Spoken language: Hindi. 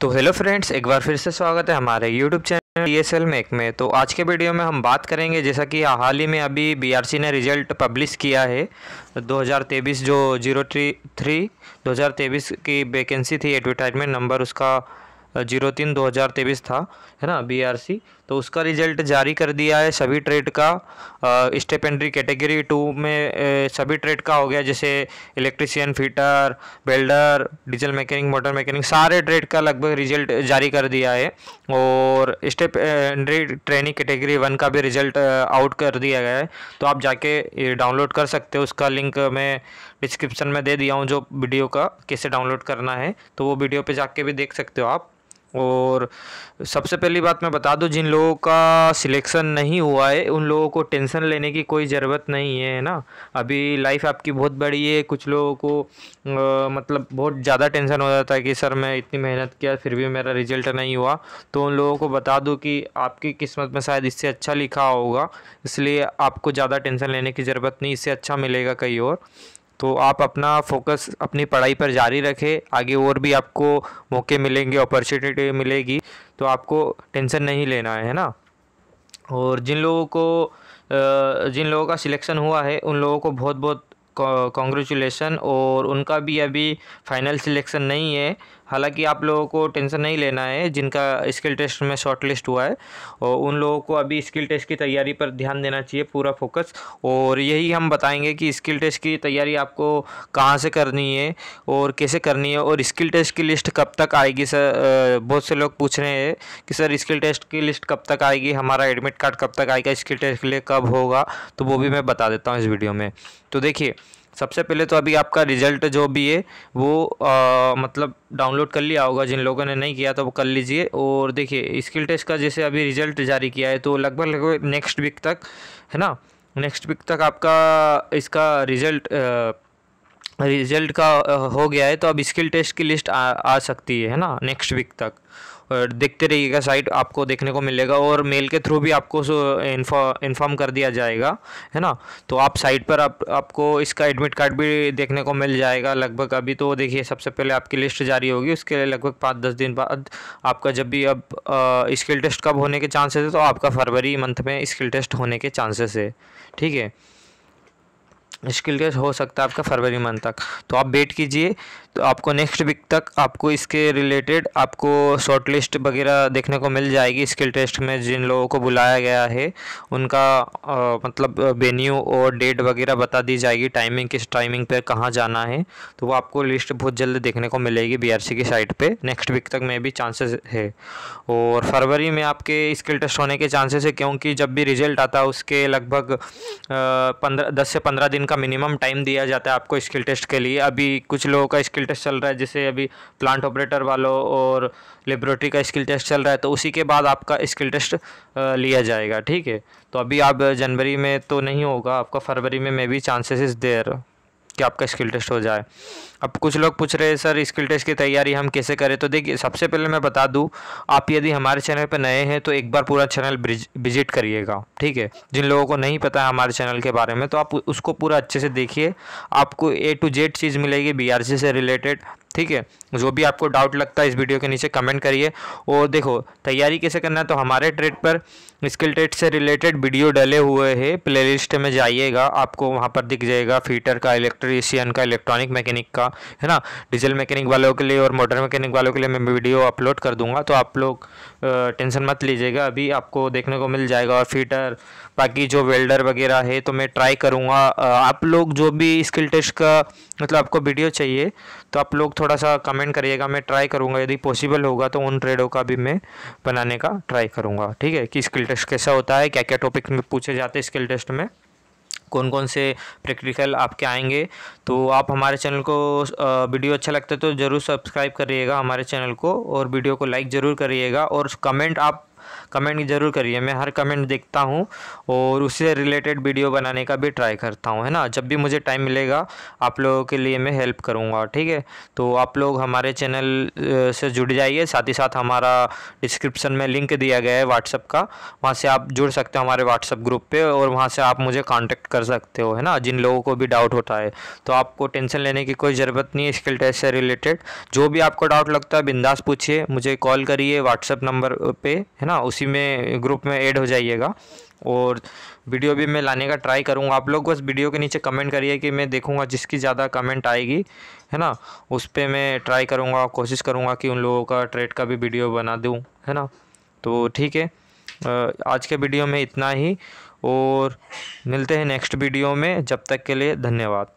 तो हेलो फ्रेंड्स, एक बार फिर से स्वागत है हमारे YouTube channel D S L make में। तो आज के वीडियो में हम बात करेंगे, जैसा कि हाल ही में अभी बीआरसी ने रिज़ल्ट पब्लिश किया है 2023 जो ज़ीरो थ्री, दो की वैकेंसी थी एडवर्टाइजमेंट नंबर उसका ज़ीरो तीन दो हज़ार तेईस था, है ना बीआरसी तो उसका रिज़ल्ट जारी कर दिया है सभी ट्रेड का। स्टेपेंड्री कैटेगरी टू में सभी ट्रेड का हो गया, जैसे electrician fitter welder diesel mechanic motor mechanic सारे ट्रेड का लगभग रिज़ल्ट जारी कर दिया है। और स्टेपेंड्री ट्रेनिंग कैटेगरी वन का भी रिज़ल्ट आउट कर दिया गया है। तो आप जाके डाउनलोड कर सकते हो, उसका लिंक मैं डिस्क्रिप्शन में दे दिया हूँ जो वीडियो का, कैसे डाउनलोड करना है। तो वो वीडियो पे जाके भी देख सकते हो आप। और सबसे पहली बात मैं बता दूँ जिन लोगों का सिलेक्शन नहीं हुआ है उन लोगों को टेंशन लेने की कोई ज़रूरत नहीं है ना? अभी लाइफ आपकी बहुत बड़ी है कुछ लोगों को आ, मतलब बहुत ज़्यादा टेंशन हो जाता है कि सर मैं इतनी मेहनत किया फिर भी मेरा रिज़ल्ट नहीं हुआ। तो उन लोगों को बता दूँ कि आपकी किस्मत में शायद इससे अच्छा लिखा होगा इसलिए आपको ज़्यादा टेंशन लेने की ज़रूरत नहीं इससे अच्छा मिलेगा कहीं और। तो आप अपना फोकस अपनी पढ़ाई पर जारी रखें, आगे और भी आपको मौके मिलेंगे अपॉर्चुनिटी मिलेगी तो आपको टेंशन नहीं लेना है ना? और जिन लोगों को जिन लोगों का सिलेक्शन हुआ है, उन लोगों को बहुत बहुत कॉन्ग्रेचुलेसन और उनका भी अभी फाइनल सिलेक्शन नहीं है। हालाँकि आप लोगों को टेंशन नहीं लेना है, जिनका स्किल टेस्ट में शॉर्ट लिस्ट हुआ है, और उन लोगों को अभी स्किल टेस्ट की तैयारी पर ध्यान देना चाहिए, पूरा फोकस। और यही हम बताएँगे कि स्किल टेस्ट की तैयारी आपको कहाँ से करनी है, और कैसे करनी है, और स्किल टेस्ट की लिस्ट कब तक आएगी, सर? बहुत से लोग पूछ रहे हैं कि, सर, स्किल टेस्ट की लिस्ट कब तक आएगी? हमारा एडमिट कार्ड कब तक आएगा? स्किल टेस्ट के लिए कब होगा? तो वो भी मैं बता देता हूँ इस वीडियो में। तो देखिए सबसे पहले तो अभी आपका रिज़ल्ट जो भी है वो आ, मतलब डाउनलोड कर लिया होगा जिन लोगों ने नहीं किया तो वो कर लीजिए। और देखिए स्किल टेस्ट का जैसे अभी रिज़ल्ट जारी किया है तो लगभग लगभग नेक्स्ट वीक तक है ना? नेक्स्ट वीक तक आपका इसका रिज़ल्ट रिज़ल्ट का हो गया है तो अब स्किल टेस्ट की लिस्ट आ, आ सकती है ना? नेक्स्ट वीक तक। देखते रहिएगा साइट आपको देखने को मिलेगा और मेल के थ्रू भी आपको इन्फॉर्म कर दिया जाएगा, है ना? तो आप साइट पर आप, आपको इसका एडमिट कार्ड भी देखने को मिल जाएगा लगभग। अभी तो देखिए, सबसे पहले आपकी लिस्ट जारी होगी, उसके लिए लगभग पाँच दस दिन बाद आपका जब भी अब स्किल टेस्ट कब होने के चांसेस है तो आपका फरवरी मंथ में स्किल टेस्ट होने के चांसेस है, ठीक है? स्किल टेस्ट हो सकता है आपका फरवरी मंथ तक। तो आप वेट कीजिए। तो आपको नेक्स्ट वीक तक आपको इसके रिलेटेड आपको शॉर्ट लिस्ट वगैरह देखने को मिल जाएगी। स्किल टेस्ट में जिन लोगों को बुलाया गया है उनका आ, मतलब वेन्यू और डेट वगैरह बता दी जाएगी। टाइमिंग किस टाइमिंग पर कहाँ जाना है। तो वो आपको लिस्ट बहुत जल्द देखने को मिलेगी बीआरसी की साइट पर नेक्स्ट वीक तक में भी चांसेस है। और फरवरी में आपके स्किल टेस्ट होने के चांसेस है क्योंकि जब भी रिज़ल्ट आता है उसके लगभग पंद्रह दस से पंद्रह दिन का मिनिमम टाइम दिया जाता है आपको स्किल टेस्ट के लिए। अभी कुछ लोगों का स्किल टेस्ट चल रहा है, जैसे अभी प्लांट ऑपरेटर वालों और लेबोरेटरी का स्किल टेस्ट चल रहा है तो उसी के बाद आपका स्किल टेस्ट लिया जाएगा, ठीक है? तो अभी आप जनवरी में तो नहीं होगा, आपका फरवरी में maybe chances is there कि आपका स्किल टेस्ट हो जाए। अब कुछ लोग पूछ रहे हैं, सर स्किल टेस्ट की तैयारी हम कैसे करें? तो देखिए, सबसे पहले मैं बता दूँ, आप यदि हमारे चैनल पर नए हैं तो एक बार पूरा चैनल विज़िट करिएगा, ठीक है? जिन लोगों को नहीं पता है हमारे चैनल के बारे में तो आप उसको पूरा अच्छे से देखिए। आपको ए टू जेड चीज़ मिलेगी बीआरसी से रिलेटेड ठीक है? जो भी आपको डाउट लगता है इस वीडियो के नीचे कमेंट करिए। और देखो, तैयारी कैसे करना है? तो हमारे ट्रेड पर स्किल टेट से रिलेटेड वीडियो डले हुए हैं। प्लेलिस्ट में जाइएगा, आपको वहाँ पर दिख जाएगा फीटर का इलेक्ट्रीशियन का इलेक्ट्रॉनिक मैकेनिक का, है ना? डीजल मैकेनिक वालों के लिए और मोटर मैकेनिक वालों के लिए मैं वीडियो अपलोड कर दूँगा। तो आप लोग टेंशन मत लीजिएगा। अभी आपको देखने को मिल जाएगा और फीटर बाकी जो वेल्डर वगैरह है तो मैं ट्राई करूँगा। आप लोग जो भी स्किल टेस्ट का मतलब आपको वीडियो चाहिए तो आप लोग थोड़ा सा कमेंट करिएगा, मैं ट्राई करूँगा। यदि पॉसिबल होगा तो उन ट्रेडों का भी मैं बनाने का ट्राई करूँगा। ठीक है? कि स्किल टेस्ट कैसा होता है क्या क्या टॉपिक में पूछे जाते हैं स्किल टेस्ट में? कौन कौन से प्रैक्टिकल आपके आएँगे? तो आप हमारे चैनल को वीडियो अच्छा लगता है तो ज़रूर सब्सक्राइब करिएगा हमारे चैनल को और वीडियो को लाइक ज़रूर करिएगा और कमेंट आप कमेंट ज़रूर करिए। मैं हर कमेंट देखता हूँ और उससे रिलेटेड वीडियो बनाने का भी ट्राई करता हूँ, है ना? जब भी मुझे टाइम मिलेगा, आप लोगों के लिए मैं हेल्प करूँगा, ठीक है? तो आप लोग हमारे चैनल से जुड़ जाइए। साथ ही साथ हमारा डिस्क्रिप्शन में लिंक दिया गया है व्हाट्सअप का। वहाँ से आप जुड़ सकते हो हमारे व्हाट्सअप ग्रुप पे और वहाँ से आप मुझे कांटेक्ट कर सकते हो, है ना? जिन लोगों को भी डाउट होता है। तो आपको टेंशन लेने की कोई ज़रूरत नहीं है स्किल टेस्ट से रिलेटेड। जो भी आपको डाउट लगता है, बिंदास पूछिए। मुझे कॉल करिए व्हाट्सअप नंबर पे, है ना उसी में ग्रुप में ऐड हो जाइएगा। और वीडियो भी मैं लाने का ट्राई करूँगा। आप लोग बस वीडियो के नीचे कमेंट करिए कि मैं देखूँगा जिसकी ज़्यादा कमेंट आएगी, है ना? उस पर मैं ट्राई करूँगा, कोशिश करूँगा कि उन लोगों का ट्रेड का भी वीडियो बना दूँ, है ना? तो ठीक है। आज के वीडियो में इतना ही। और मिलते हैं नेक्स्ट वीडियो में। जब तक के लिए धन्यवाद।